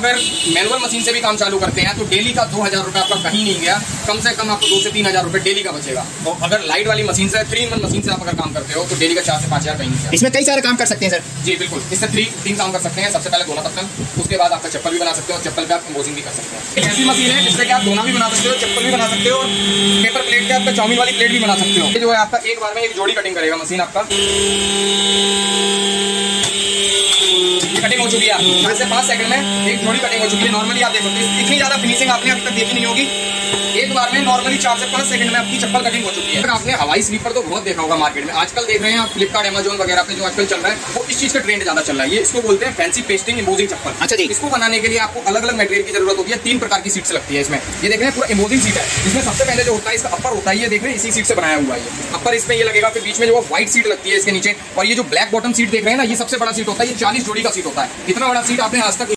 अगर manual machine से भी काम चालू करते हैं तो डेली का दो हज़ार रुपये आपका कहीं नहीं गया। कम से कम आपको दो से तीन हज़ार रुपये डेली का बचेगा। और अगर लाइट वाली मशीन से थ्री इन मशीन से आप अगर काम करते हो तो डेली का चार से पाँच हज़ार कहीं इसमें कई सारे काम कर सकते हैं सर। जी बिल्कुल। इससे थ्री तीन काम कर सकते हैं। सबसे पहले धोना पत्तल उसके बाद आपका चप्पल भी बना सकते हो चप्पल पे आप एम्बोजिंग भी कर सकते हैं। ऐसी मशीन है जिससे कि आप धोना भी बना सकते हो चप्पल भी बना सकते हो और पेपर प्लेट के आपका चाउमीन वाली प्लेट भी बना सकते हो। जो है आपका एक बार में एक जोड़ी कटिंग करेगा मशीन आपका। कटिंग हो चुकी है चार से पाँच सेकंड में एक थोड़ी कटिंग हो चुकी है। नॉर्मली आप देख सकते हैं, इतनी ज़्यादा फिनिशिंग आपने अभी तक देखी नहीं होगी। एक बार में नॉर्मली चार से पाँच सेकंड में आपकी चप्पल कटिंग हो चुकी है। अगर आपने हवाई स्लीपर तो बहुत देखा होगा मार्केट में। आजकल देख रहे हैं आप फ्लिपकार्ट अमेजोन वगैरह पे जो आजकल चल रहा है वो इस चीज़ का ट्रेंड ज़्यादा चल रहा है। ये इसको बोलते हैं फैंसी पेस्टिंग इम्बोजिंग चप्पल। अच्छा जी। इसको बनाने के लिए आपको अलग अलग मटेरियल की ज़रूरत होती है। तीन प्रकार की सीट्स लगती है इसमें। ये देख रहे हैं पूरा इम्बोजिंग सीट है। इसमें सबसे पहले जो होता है इसका अपर होता है। ये देख रहे हैं इसी सीट से बनाया हुआ है अपर इसमें ये लगेगा फिर बीच में जो व्हाइट सीट लगती है इसके नीचे। और ये जो ब्लैक बॉटम सीट देख रहे हैं ना ये सबसे बड़ा सीट होता है। ये चालीस जोड़ी का सीट होता है। इतना बड़ा सीट आपने आज तक